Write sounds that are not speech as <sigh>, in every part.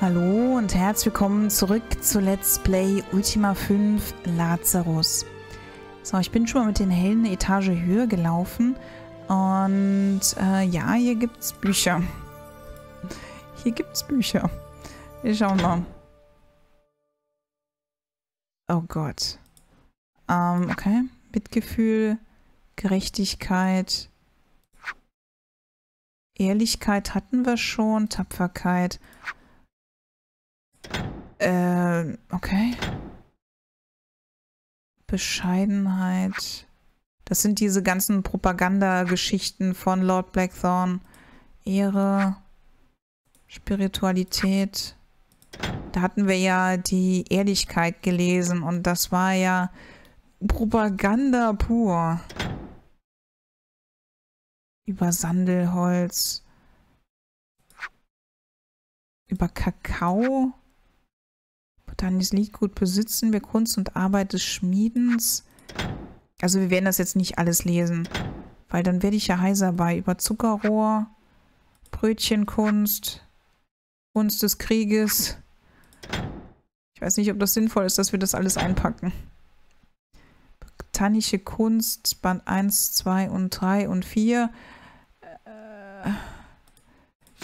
Hallo und herzlich willkommen zurück zu Let's Play Ultima 5 Lazarus. So, ich bin schon mal mit den Helden eine Etage höher gelaufen und äh, ja, hier gibt's Bücher. Hier gibt's Bücher. Wir schauen mal. Oh Gott. Ähm, okay. Mitgefühl, Gerechtigkeit, Ehrlichkeit hatten wir schon, Tapferkeit. Äh, okay. Bescheidenheit. Das sind diese ganzen Propagandageschichten von Lord Blackthorn. Ehre, Spiritualität. Da hatten wir ja die Ehrlichkeit gelesen und das war ja Propaganda pur. Über Sandelholz. Über Kakao. Botanisches Liedgut besitzen wir Kunst und Arbeit des Schmiedens. Also wir werden das jetzt nicht alles lesen, weil dann werde ich ja heiser bei. Über Zuckerrohr, Brötchenkunst, Kunst des Krieges. Ich weiß nicht, ob das sinnvoll ist, dass wir das alles einpacken. Botanische Kunst, Band 1, 2 und 3 und 4.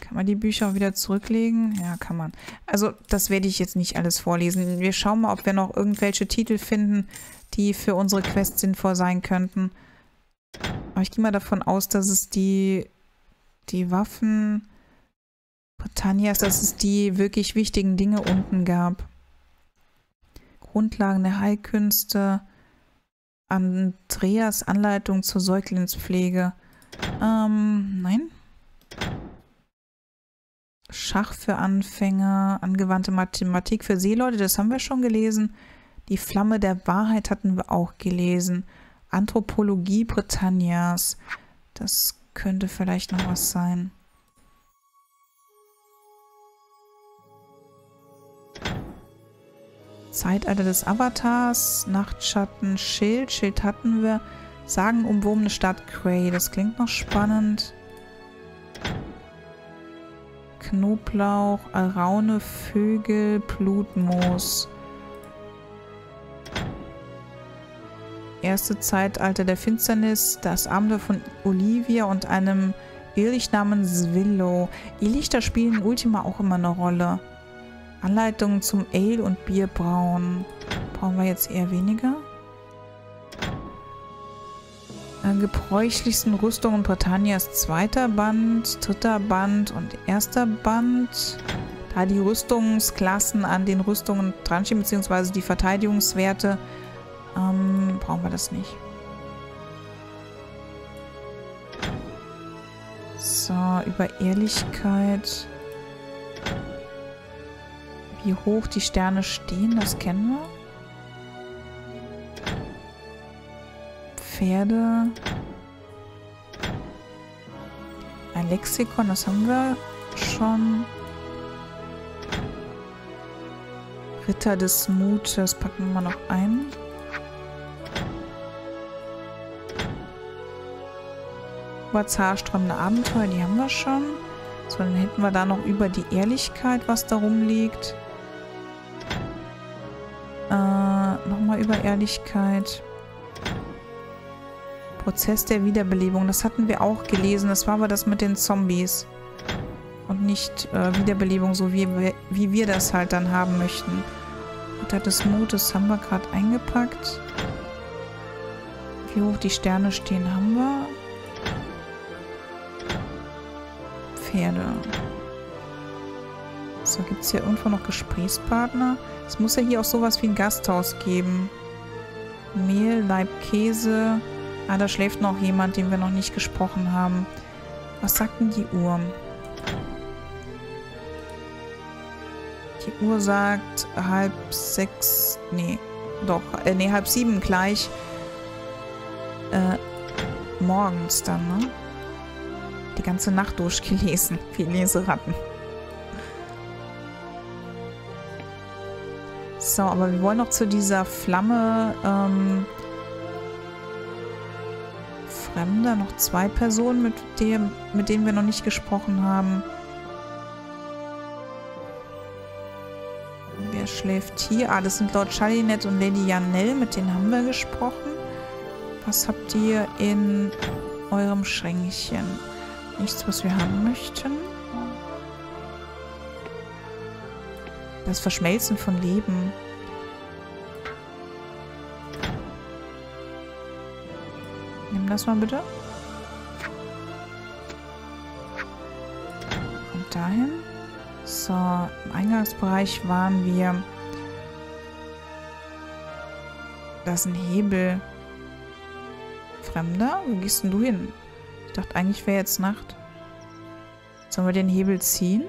Kann man die Bücher wieder zurücklegen? Ja, kann man. Also, das werde ich jetzt nicht alles vorlesen. Wir schauen mal, ob wir noch irgendwelche Titel finden, die für unsere Quest sinnvoll sein könnten. Aber ich gehe mal davon aus, dass es die, die Waffen Britannias, dass es die wirklich wichtigen Dinge unten gab. Grundlagen der Heilkünste, Andreas Anleitung zur Säuglingspflege. Ähm, nein. Schach für Anfänger, angewandte Mathematik für Seeleute, das haben wir schon gelesen. Die Flamme der Wahrheit hatten wir auch gelesen. Anthropologie Britannias, das könnte vielleicht noch was sein. Zeitalter des Avatars, Nachtschatten, Schild, Schild hatten wir. Sagenumwobene Stadt Cray, das klingt noch spannend. Knoblauch, Araune, Vögel, Blutmoos. Erste Zeitalter der Finsternis, das Abenteuer von Olivia und einem Irrlicht namens Willow. Irrlichter spielen in Ultima auch immer eine Rolle. Anleitungen zum Ale- und Bierbrauen. Brauchen wir jetzt eher weniger? Äh, gebräuchlichsten Rüstungen Britannias zweiter Band, dritter Band und erster Band. Da die Rüstungsklassen an den Rüstungen dranstehen, beziehungsweise die Verteidigungswerte, ähm, brauchen wir das nicht. So, über Ehrlichkeit. Wie hoch die Sterne stehen, das kennen wir. Pferde. Ein Lexikon, das haben wir schon. Ritter des Mutes packen wir noch ein. Über zahlströmende Abenteuer, die haben wir schon. So, dann hätten wir da noch über die Ehrlichkeit, was da rumliegt. Äh, nochmal über Ehrlichkeit. Prozess der Wiederbelebung. Das hatten wir auch gelesen. Das war aber das mit den Zombies. Und nicht äh, Wiederbelebung, so wie wir, wie wir das halt dann haben möchten. Ritter des Mutes haben wir gerade eingepackt. Wie hoch die Sterne stehen, haben wir. Pferde. So, gibt es hier irgendwo noch Gesprächspartner? Es muss ja hier auch sowas wie ein Gasthaus geben. Mehl, Leib, Käse. Ah, da schläft noch jemand, den wir noch nicht gesprochen haben. Was sagt denn die Uhr? Die Uhr sagt halb sechs. Nee, doch. Äh, nee, halb sieben gleich. Äh, morgens dann, ne? Die ganze Nacht durchgelesen. <laughs> Wie Leseratten. So, aber wir wollen noch zu dieser Flamme ähm, Fremder, noch zwei Personen, mit, dem, mit denen wir noch nicht gesprochen haben. Wer schläft hier? Ah, das sind Lord Chalinette und Lady Janelle. Mit denen haben wir gesprochen. Was habt ihr in eurem Schränkchen? Nichts, was wir haben möchten. Das Verschmelzen von Leben. Das mal bitte. Kommt dahin. So, im Eingangsbereich waren wir. Da ist ein Hebel. Fremder? Wo gehst denn du hin? Ich dachte, eigentlich wäre jetzt Nacht. Sollen wir den Hebel ziehen?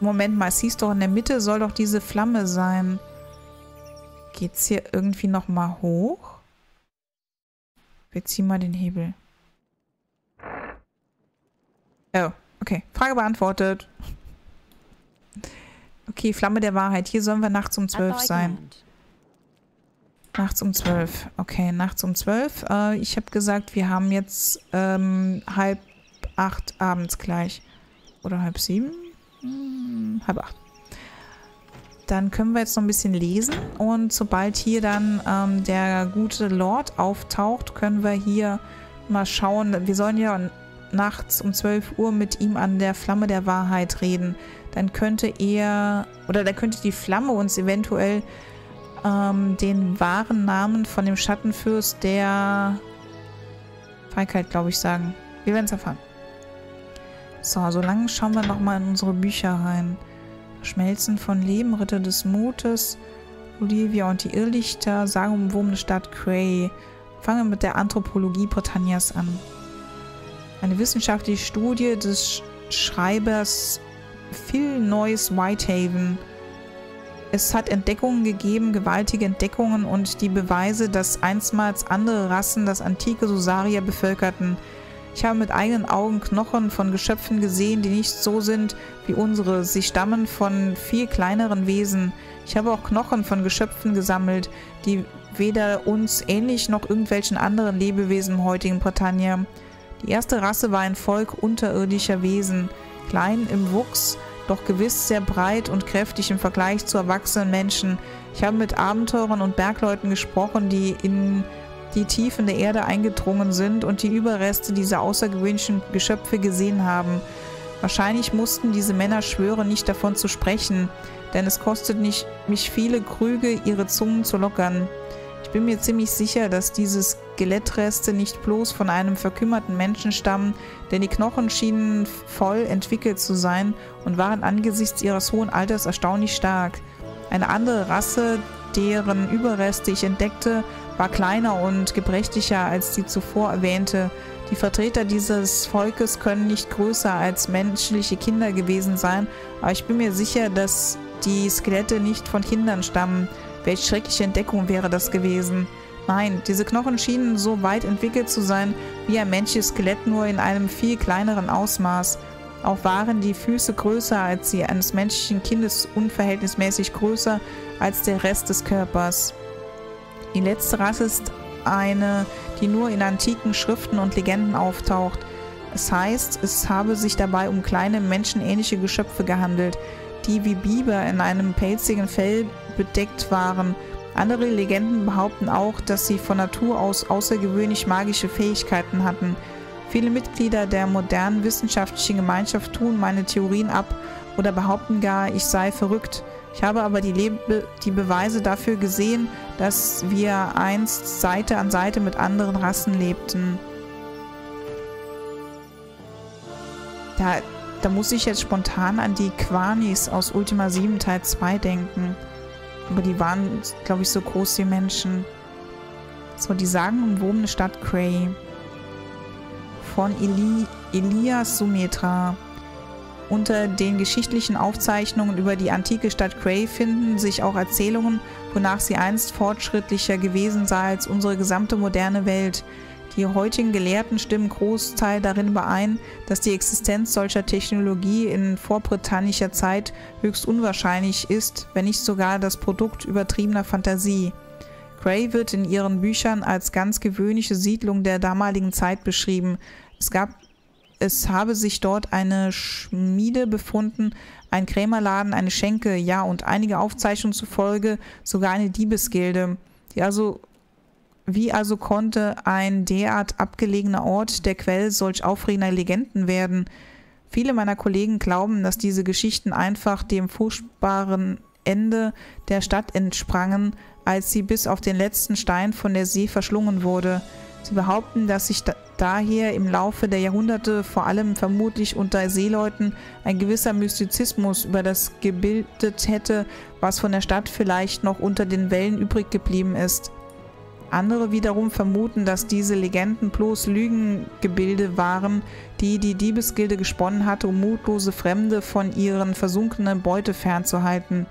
Moment mal, es hieß doch, in der Mitte soll doch diese Flamme sein. Geht's hier irgendwie nochmal hoch? Wir ziehen mal den Hebel. Oh, okay. Frage beantwortet. Okay, Flamme der Wahrheit. Hier sollen wir nachts um zwölf sein. Nachts um zwölf. Okay, nachts um zwölf. Äh, ich habe gesagt, wir haben jetzt ähm, halb acht abends gleich. Oder halb sieben? Hm, halb acht. Dann können wir jetzt noch ein bisschen lesen. Und sobald hier dann ähm, der gute Lord auftaucht, können wir hier mal schauen. Wir sollen ja nachts um 12 Uhr mit ihm an der Flamme der Wahrheit reden. Dann könnte er, oder da könnte die Flamme uns eventuell ähm, den wahren Namen von dem Schattenfürst der Feigheit, glaube ich, sagen. Wir werden es erfahren. So, solange schauen wir nochmal in unsere Bücher rein. Schmelzen von Leben, Ritter des Mutes, Olivia und die Irrlichter, sagenumwobene Stadt Cray. Fangen mit der Anthropologie Britannias an. Eine wissenschaftliche Studie des Schreibers Phil Noyes Whitehaven es hat Entdeckungen gegeben, gewaltige Entdeckungen und die Beweise, dass einstmals andere Rassen das antike Susaria bevölkerten. Ich habe mit eigenen Augen Knochen von Geschöpfen gesehen, die nicht so sind wie unsere. Sie stammen von viel kleineren Wesen. Ich habe auch Knochen von Geschöpfen gesammelt, die weder uns ähnlich noch irgendwelchen anderen Lebewesen im heutigen Britannia. Die erste Rasse war ein Volk unterirdischer Wesen, klein im Wuchs, doch gewiss sehr breit und kräftig im Vergleich zu erwachsenen Menschen. Ich habe mit Abenteurern und Bergleuten gesprochen, die in die Tiefen der Erde eingedrungen sind und die Überreste dieser außergewöhnlichen Geschöpfe gesehen haben. Wahrscheinlich mussten diese Männer schwören, nicht davon zu sprechen, denn es kostet nicht, mich viele Krüge, ihre Zungen zu lockern bin mir ziemlich sicher, dass diese Skelettreste nicht bloß von einem verkümmerten Menschen stammen, denn die Knochen schienen voll entwickelt zu sein und waren angesichts ihres hohen Alters erstaunlich stark. Eine andere Rasse, deren Überreste ich entdeckte, war kleiner und gebrechlicher als die zuvor erwähnte. Die Vertreter dieses Volkes können nicht größer als menschliche Kinder gewesen sein, aber ich bin mir sicher, dass die Skelette nicht von Kindern stammen. Welch schreckliche Entdeckung wäre das gewesen. Nein, diese Knochen schienen so weit entwickelt zu sein wie ein menschliches Skelett nur in einem viel kleineren Ausmaß. Auch waren die Füße größer als die eines menschlichen Kindes unverhältnismäßig größer als der Rest des Körpers. Die letzte Rasse ist eine, die nur in antiken Schriften und Legenden auftaucht. Es heißt, es habe sich dabei um kleine menschenähnliche Geschöpfe gehandelt, die wie Biber in einem pelzigen Fell bedeckt waren. Andere Legenden behaupten auch, dass sie von Natur aus außergewöhnlich magische Fähigkeiten hatten. Viele Mitglieder der modernen wissenschaftlichen Gemeinschaft tun meine Theorien ab oder behaupten gar, ich sei verrückt. Ich habe aber die, Lebe die Beweise dafür gesehen, dass wir einst Seite an Seite mit anderen Rassen lebten. Da, da muss ich jetzt spontan an die Quanis aus Ultima 7 Teil 2 denken. Aber die waren, glaube ich, so groß wie Menschen. So, die sagenumwobene Stadt Cray. Von Eli Elias Sumetra. Unter den geschichtlichen Aufzeichnungen über die antike Stadt Cray finden sich auch Erzählungen, wonach sie einst fortschrittlicher gewesen sei als unsere gesamte moderne Welt. Die heutigen Gelehrten stimmen Großteil darin überein, dass die Existenz solcher Technologie in vorbritannischer Zeit höchst unwahrscheinlich ist, wenn nicht sogar das Produkt übertriebener Fantasie. Gray wird in ihren Büchern als ganz gewöhnliche Siedlung der damaligen Zeit beschrieben. Es gab es habe sich dort eine Schmiede befunden, ein Krämerladen, eine Schenke, ja, und einige Aufzeichnungen zufolge sogar eine Diebesgilde. Die also, wie also konnte ein derart abgelegener Ort der Quell solch aufregender Legenden werden? Viele meiner Kollegen glauben, dass diese Geschichten einfach dem furchtbaren Ende der Stadt entsprangen, als sie bis auf den letzten Stein von der See verschlungen wurde. Sie behaupten, dass sich da daher im Laufe der Jahrhunderte vor allem vermutlich unter Seeleuten ein gewisser Mystizismus über das gebildet hätte, was von der Stadt vielleicht noch unter den Wellen übrig geblieben ist. Andere wiederum vermuten, dass diese Legenden bloß Lügengebilde waren, die die Diebesgilde gesponnen hatte, um mutlose Fremde von ihren versunkenen Beute fernzuhalten.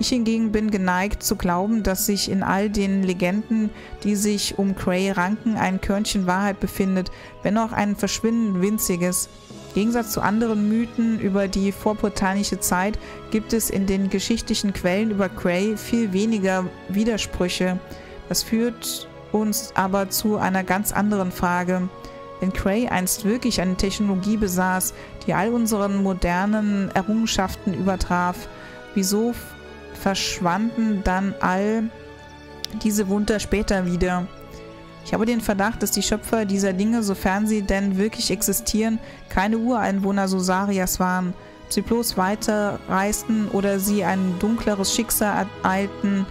Ich hingegen bin geneigt zu glauben, dass sich in all den Legenden, die sich um Cray ranken, ein Körnchen Wahrheit befindet, wenn auch ein verschwindend winziges. Im Gegensatz zu anderen Mythen über die vorbritanische Zeit gibt es in den geschichtlichen Quellen über Cray viel weniger Widersprüche. Das führt uns aber zu einer ganz anderen Frage. Wenn Cray einst wirklich eine Technologie besaß, die all unseren modernen Errungenschaften übertraf, wieso verschwanden dann all diese Wunder später wieder. Ich habe den Verdacht, dass die Schöpfer dieser Dinge, sofern sie denn wirklich existieren, keine Ureinwohner Sosarias waren. Ob sie bloß weiterreisten oder sie ein dunkleres Schicksal ereilten,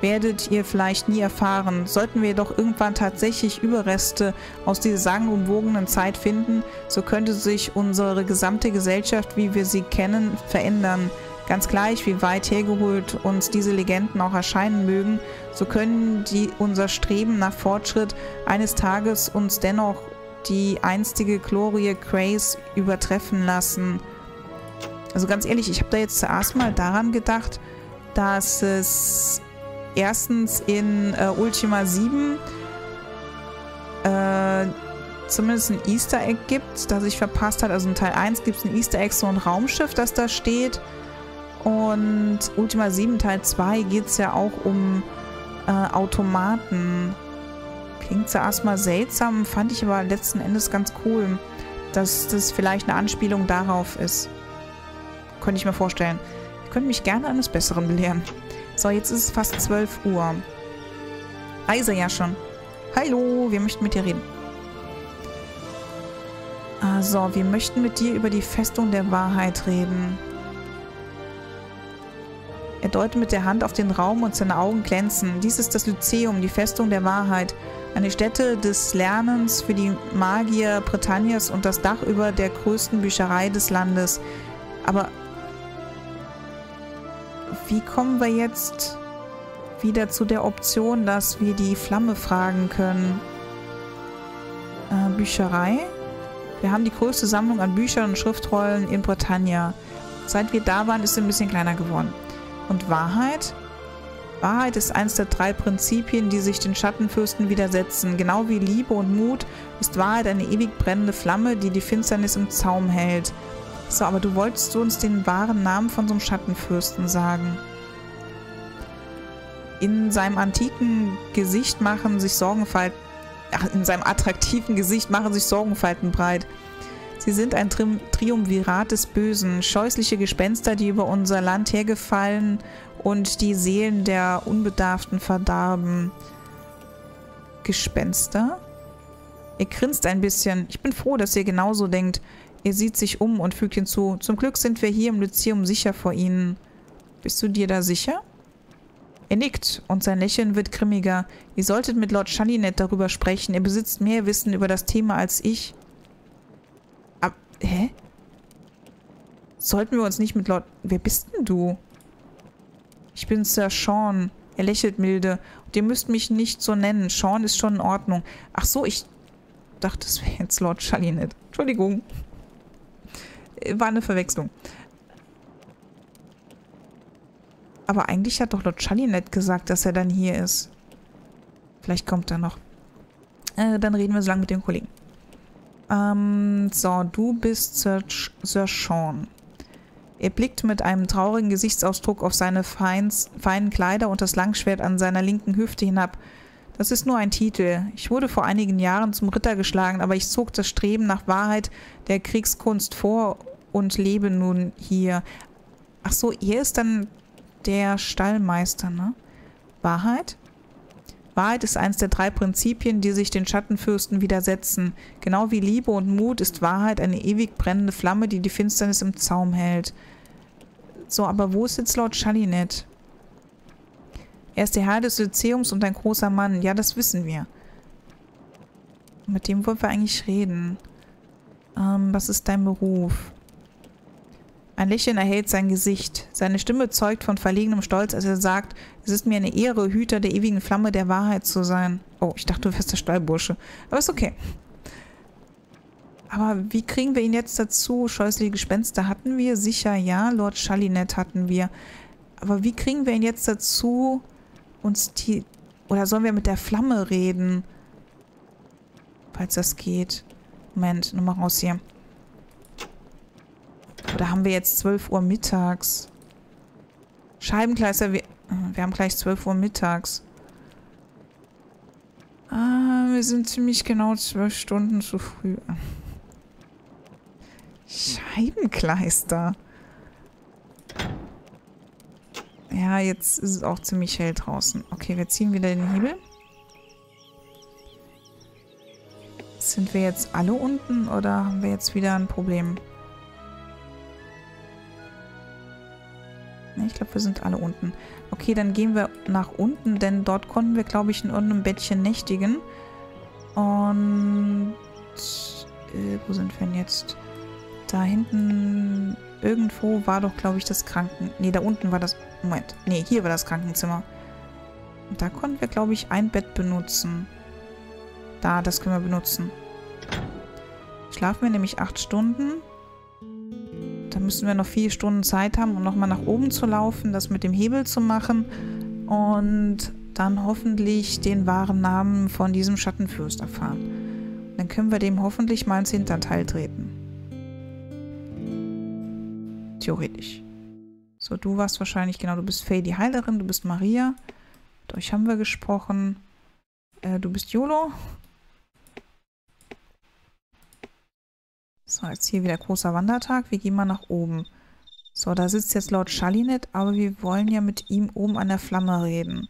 werdet ihr vielleicht nie erfahren. Sollten wir jedoch irgendwann tatsächlich Überreste aus dieser sagenumwogenen Zeit finden, so könnte sich unsere gesamte Gesellschaft, wie wir sie kennen, verändern. Ganz gleich, wie weit hergeholt uns diese Legenden auch erscheinen mögen, so können die unser Streben nach Fortschritt eines Tages uns dennoch die einstige Glorie Grace übertreffen lassen. Also ganz ehrlich, ich habe da jetzt zuerst mal daran gedacht, dass es erstens in äh, Ultima 7 äh, zumindest ein Easter Egg gibt, das sich verpasst hat. Also in Teil 1 gibt es ein Easter Egg, so ein Raumschiff, das da steht. Und Ultima 7 Teil 2 geht es ja auch um äh, Automaten. Klingt zuerst mal seltsam, fand ich aber letzten Endes ganz cool, dass das vielleicht eine Anspielung darauf ist. Könnte ich mir vorstellen. Ich könnte mich gerne eines Besseren belehren. So, jetzt ist es fast 12 Uhr. Eise ja schon. Hallo, wir möchten mit dir reden. Also, wir möchten mit dir über die Festung der Wahrheit reden. Er deutet mit der Hand auf den Raum und seine Augen glänzen. Dies ist das Lyzeum, die Festung der Wahrheit. Eine Stätte des Lernens für die Magier Britannias und das Dach über der größten Bücherei des Landes. Aber wie kommen wir jetzt wieder zu der Option, dass wir die Flamme fragen können? Äh, Bücherei? Wir haben die größte Sammlung an Büchern und Schriftrollen in Britannia. Seit wir da waren, ist sie ein bisschen kleiner geworden. Und Wahrheit? Wahrheit ist eines der drei Prinzipien, die sich den Schattenfürsten widersetzen. Genau wie Liebe und Mut ist Wahrheit eine ewig brennende Flamme, die die Finsternis im Zaum hält. So, aber du wolltest uns den wahren Namen von so einem Schattenfürsten sagen. In seinem antiken Gesicht machen sich Sorgenfalten, ach, in seinem attraktiven Gesicht machen sich Sorgenfalten breit. Sie sind ein Tri Triumvirat des Bösen, scheußliche Gespenster, die über unser Land hergefallen und die Seelen der Unbedarften verdarben. Gespenster? Er grinst ein bisschen. Ich bin froh, dass ihr genauso denkt. Er sieht sich um und fügt hinzu. Zum Glück sind wir hier im Lyzeum sicher vor ihnen. Bist du dir da sicher? Er nickt und sein Lächeln wird grimmiger. Ihr solltet mit Lord Shalinet darüber sprechen. Er besitzt mehr Wissen über das Thema als ich. Hä? Sollten wir uns nicht mit Lord... Wer bist denn du? Ich bin Sir Sean. Er lächelt milde. Und ihr müsst mich nicht so nennen. Sean ist schon in Ordnung. Ach so, ich dachte, es wäre jetzt Lord Chalinet. Entschuldigung. War eine Verwechslung. Aber eigentlich hat doch Lord Chalinet gesagt, dass er dann hier ist. Vielleicht kommt er noch. Äh, dann reden wir so lange mit dem Kollegen. Ähm, so, du bist Sir, Sir Sean. Er blickt mit einem traurigen Gesichtsausdruck auf seine feins, feinen Kleider und das Langschwert an seiner linken Hüfte hinab. Das ist nur ein Titel. Ich wurde vor einigen Jahren zum Ritter geschlagen, aber ich zog das Streben nach Wahrheit der Kriegskunst vor und lebe nun hier. Ach so, ihr ist dann der Stallmeister, ne? Wahrheit? Wahrheit ist eines der drei Prinzipien, die sich den Schattenfürsten widersetzen. Genau wie Liebe und Mut ist Wahrheit eine ewig brennende Flamme, die die Finsternis im Zaum hält. So, aber wo ist jetzt Lord Chalinet? Er ist der Herr des Lyzeums und ein großer Mann. Ja, das wissen wir. Mit dem wollen wir eigentlich reden. Ähm, was ist dein Beruf? Ein Lächeln erhält sein Gesicht. Seine Stimme zeugt von verlegenem Stolz, als er sagt, es ist mir eine Ehre, Hüter der ewigen Flamme der Wahrheit zu sein. Oh, ich dachte, du wärst der Stallbursche. Aber ist okay. Aber wie kriegen wir ihn jetzt dazu? Scheußliche Gespenster hatten wir? Sicher, ja. Lord Chalinet hatten wir. Aber wie kriegen wir ihn jetzt dazu, uns die... Oder sollen wir mit der Flamme reden? Falls das geht. Moment, nochmal raus hier. Oder haben wir jetzt 12 Uhr mittags? Scheibenkleister, wir, wir haben gleich 12 Uhr mittags. Ah, wir sind ziemlich genau 12 Stunden zu früh. Scheibenkleister. Ja, jetzt ist es auch ziemlich hell draußen. Okay, wir ziehen wieder den Hebel. Sind wir jetzt alle unten oder haben wir jetzt wieder ein Problem? Ich glaube, wir sind alle unten. Okay, dann gehen wir nach unten, denn dort konnten wir, glaube ich, in irgendeinem Bettchen nächtigen. Und... Äh, wo sind wir denn jetzt? Da hinten... Irgendwo war doch, glaube ich, das Kranken... Ne, da unten war das... Moment. Ne, hier war das Krankenzimmer. Da konnten wir, glaube ich, ein Bett benutzen. Da, das können wir benutzen. Schlafen wir nämlich acht Stunden. Müssen wir noch vier Stunden Zeit haben, um nochmal nach oben zu laufen, das mit dem Hebel zu machen und dann hoffentlich den wahren Namen von diesem Schattenfürst erfahren. Dann können wir dem hoffentlich mal ins Hinterteil treten. Theoretisch. So, du warst wahrscheinlich, genau, du bist Faye die Heilerin, du bist Maria. Euch haben wir gesprochen. Äh, du bist Jolo. So, jetzt hier wieder großer Wandertag. Wir gehen mal nach oben. So, da sitzt jetzt Lord Chalinet, aber wir wollen ja mit ihm oben an der Flamme reden.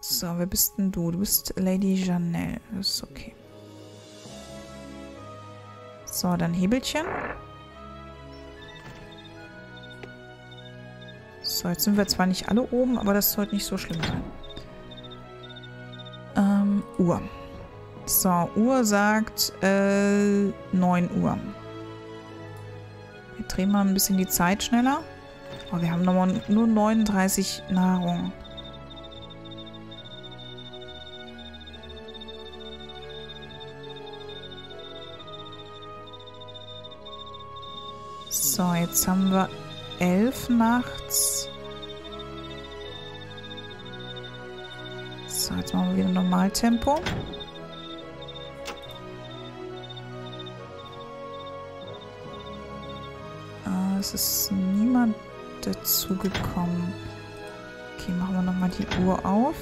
So, wer bist denn du? Du bist Lady Janelle. Ist okay. So, dann Hebelchen. So, jetzt sind wir zwar nicht alle oben, aber das sollte nicht so schlimm sein. Ähm, Uhr. So, Uhr sagt äh, 9 Uhr. Wir drehen mal ein bisschen die Zeit schneller. Oh, wir haben nochmal nur 39 Nahrung. So, jetzt haben wir 11 nachts. So, jetzt machen wir wieder Normaltempo. Es ist niemand dazu gekommen. Okay, machen wir nochmal die Uhr auf.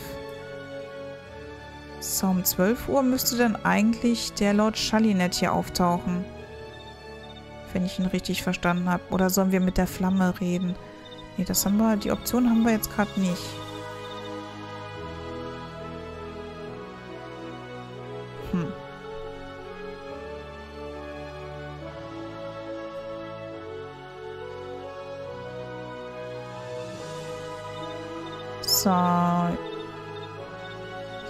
So, um 12 Uhr müsste dann eigentlich der Lord Chalinet hier auftauchen. Wenn ich ihn richtig verstanden habe. Oder sollen wir mit der Flamme reden? Nee, das haben wir, die Option haben wir jetzt gerade nicht. So.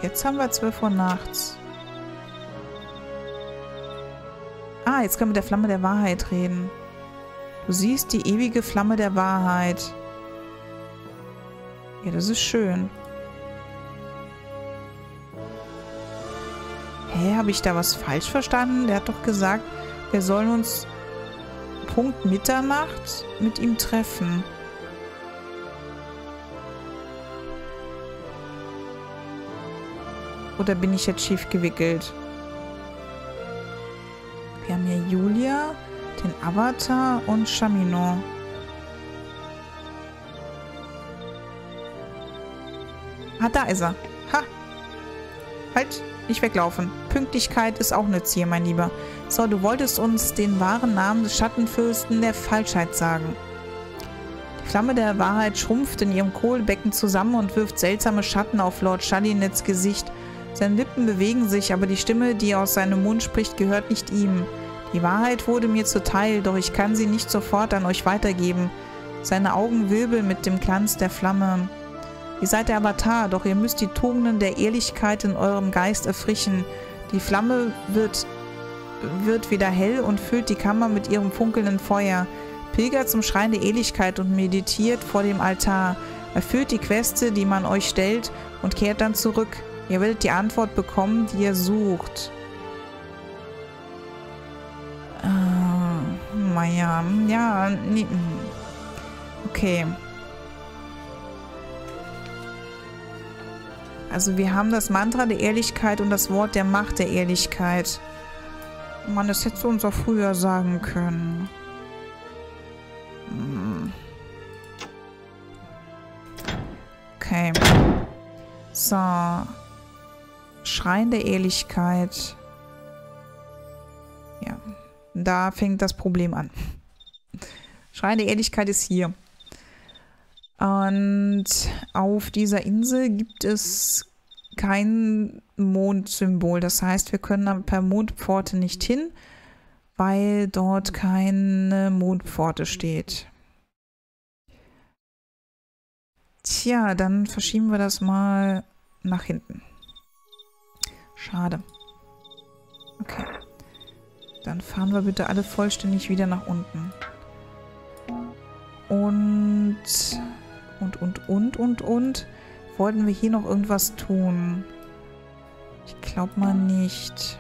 Jetzt haben wir 12 Uhr nachts. Ah, jetzt können wir mit der Flamme der Wahrheit reden. Du siehst die ewige Flamme der Wahrheit. Ja, das ist schön. Hä, habe ich da was falsch verstanden? Der hat doch gesagt, wir sollen uns Punkt Mitternacht mit ihm treffen. Oder bin ich jetzt schief gewickelt? Wir haben hier Julia, den Avatar und Chamino. Ah, da ist er. Ha. Halt, nicht weglaufen. Pünktlichkeit ist auch eine Zier, mein Lieber. So, du wolltest uns den wahren Namen des Schattenfürsten der Falschheit sagen. Die Flamme der Wahrheit schrumpft in ihrem Kohlbecken zusammen und wirft seltsame Schatten auf Lord Shalinets Gesicht. Seine Lippen bewegen sich, aber die Stimme, die aus seinem Mund spricht, gehört nicht ihm. Die Wahrheit wurde mir zuteil, doch ich kann sie nicht sofort an euch weitergeben. Seine Augen wirbeln mit dem Glanz der Flamme. Ihr seid der Avatar, doch ihr müsst die Tugenden der Ehrlichkeit in eurem Geist erfrischen. Die Flamme wird, wird wieder hell und füllt die Kammer mit ihrem funkelnden Feuer. Pilgert zum Schrein der Ehrlichkeit und meditiert vor dem Altar. Erfüllt die Queste, die man euch stellt, und kehrt dann zurück. Ihr werdet die Antwort bekommen, die ihr sucht. Äh, naja, ja, nee. Okay. Also wir haben das Mantra der Ehrlichkeit und das Wort der Macht der Ehrlichkeit. Man, das hättest du uns auch früher sagen können. Hm. Okay. So. Schrein der Ehrlichkeit. Ja. Da fängt das Problem an. Schrein der Ehrlichkeit ist hier. Und auf dieser Insel gibt es kein Mondsymbol. Das heißt, wir können per Mondpforte nicht hin, weil dort keine Mondpforte steht. Tja, dann verschieben wir das mal nach hinten. Schade. Okay. Dann fahren wir bitte alle vollständig wieder nach unten. Und und, und, und, und, und. Wollten wir hier noch irgendwas tun? Ich glaube mal nicht.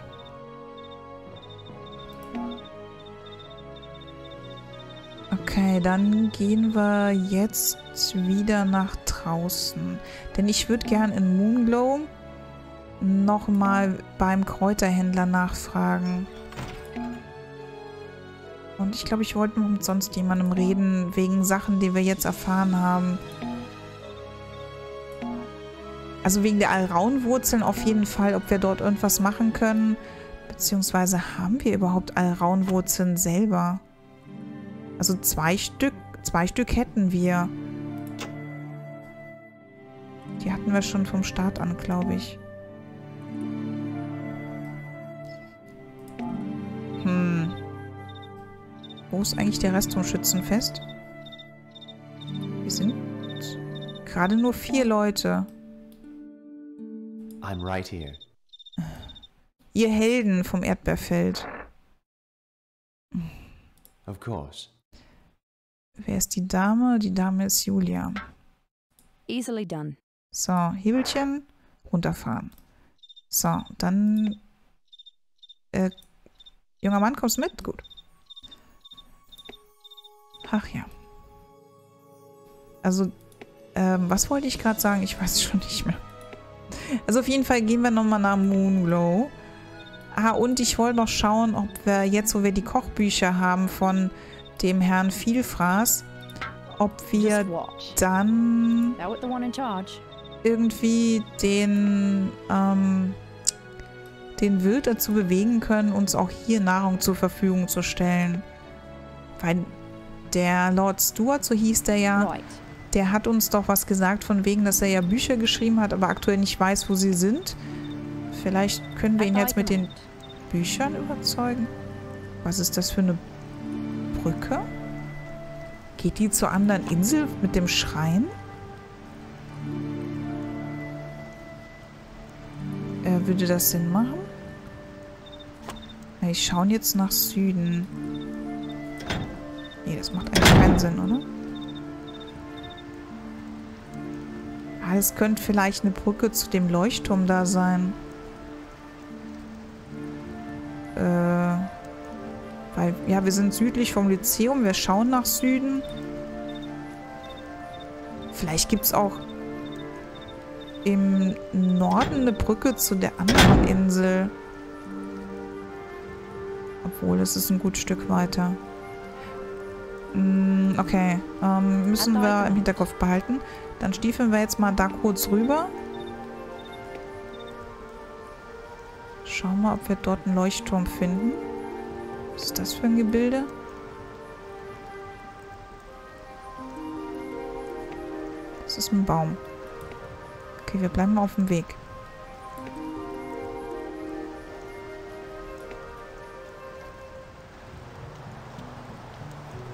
Okay, dann gehen wir jetzt wieder nach draußen. Denn ich würde gern in Moonglow nochmal beim Kräuterhändler nachfragen. Und ich glaube, ich wollte noch mit sonst jemandem reden, wegen Sachen, die wir jetzt erfahren haben. Also wegen der Alraunwurzeln auf jeden Fall, ob wir dort irgendwas machen können. Beziehungsweise haben wir überhaupt Alraunwurzeln selber? Also zwei Stück, zwei Stück hätten wir. Die hatten wir schon vom Start an, glaube ich. Hm. Wo ist eigentlich der Rest vom Schützenfest? Wir sind gerade nur vier Leute. I'm right here. Ihr Helden vom Erdbeerfeld. Of course. Wer ist die Dame? Die Dame ist Julia. Easily done. So, Hebelchen, runterfahren. So, dann... Äh, junger Mann, kommst du mit? Gut. Ach ja. Also, ähm, was wollte ich gerade sagen? Ich weiß schon nicht mehr. Also auf jeden Fall gehen wir nochmal nach Moonglow. Ah, und ich wollte noch schauen, ob wir jetzt, wo wir die Kochbücher haben von dem Herrn Vielfraß, ob wir dann irgendwie den, ähm, den Wild dazu bewegen können, uns auch hier Nahrung zur Verfügung zu stellen. Weil der Lord Stuart, so hieß der ja, der hat uns doch was gesagt von wegen, dass er ja Bücher geschrieben hat, aber aktuell nicht weiß, wo sie sind. Vielleicht können wir ihn jetzt mit den Büchern überzeugen. Was ist das für eine Brücke? Geht die zur anderen Insel mit dem Schrein? Äh, würde das Sinn machen? Ich schaue jetzt nach Süden. Nee, das macht eigentlich keinen Sinn, oder? Ah, es könnte vielleicht eine Brücke zu dem Leuchtturm da sein. Äh, weil, ja, wir sind südlich vom Lyzeum. Wir schauen nach Süden. Vielleicht gibt es auch im Norden eine Brücke zu der anderen Insel. Obwohl, es ist ein gutes Stück weiter. Mm, okay, ähm, müssen wir im Hinterkopf behalten. Dann stiefeln wir jetzt mal da kurz rüber. Schauen wir, ob wir dort einen Leuchtturm finden. Was ist das für ein Gebilde? Das ist ein Baum. Okay, wir bleiben mal auf dem Weg.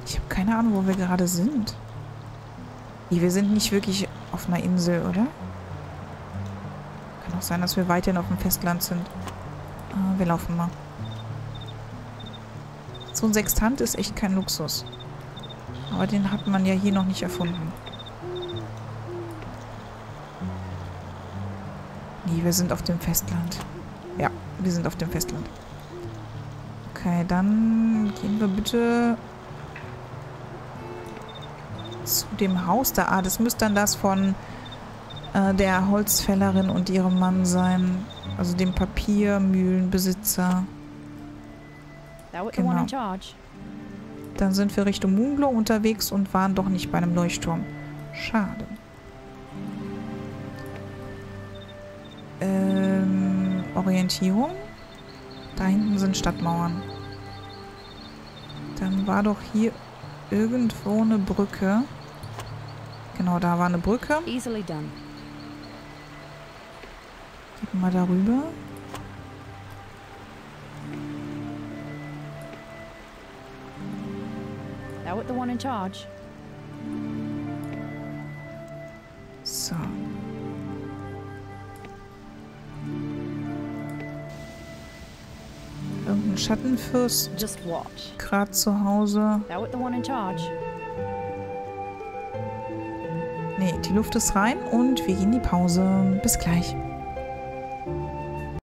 Ich habe keine Ahnung, wo wir gerade sind. Wir sind nicht wirklich auf einer Insel, oder? Kann auch sein, dass wir weiterhin auf dem Festland sind. Ah, wir laufen mal. So ein Sextant ist echt kein Luxus. Aber den hat man ja hier noch nicht erfunden. Nee, wir sind auf dem Festland. Ja, wir sind auf dem Festland. Okay, dann gehen wir bitte zu dem Haus da. Ah, das müsste dann das von äh, der Holzfällerin und ihrem Mann sein. Also dem Papiermühlenbesitzer. Genau. Dann sind wir Richtung Moonglow unterwegs und waren doch nicht bei einem Leuchtturm. Schade. Ähm, Orientierung? Da hinten sind Stadtmauern. Dann war doch hier irgendwo eine Brücke. Genau, da war eine Brücke. Easily done. Gehen wir mal darüber. That was the one in charge. So. Irgendein Schattenfürst. Gerade zu Hause. That was the one in charge. Nee, die Luft ist rein und wir gehen in die Pause. Bis gleich.